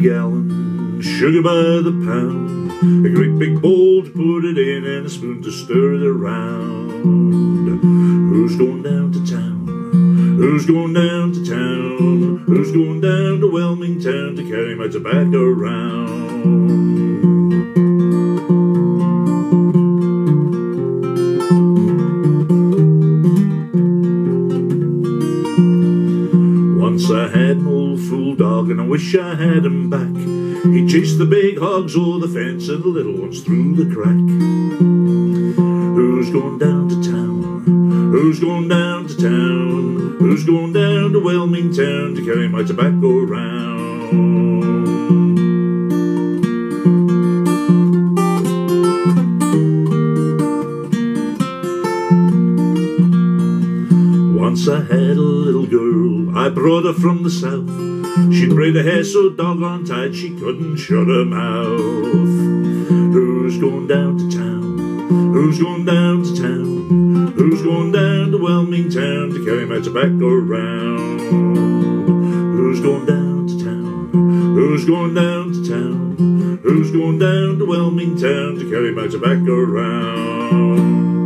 the gallon, sugar by the pound, a great big bowl to put it in, and a spoon to stir it around. Who's going down to town? Who's going down to town? Who's going down to Wilmington to carry my tobacco around? I had an old fool dog and I wish I had him back. He chased the big hogs over the fence and the little ones through the crack. Who's going down to town? Who's going down to town? Who's going down to Wilmington to carry my tobacco around? Once I had a little girl, I brought her from the south. She'd braid her hair so doggone tight she couldn't shut her mouth. Who's going down to town? Who's going down to town? Who's going down to Wilmington to carry my tobacco around? Who's going down to town? Who's going down to town? Who's going down to Wilmington to carry my tobacco around?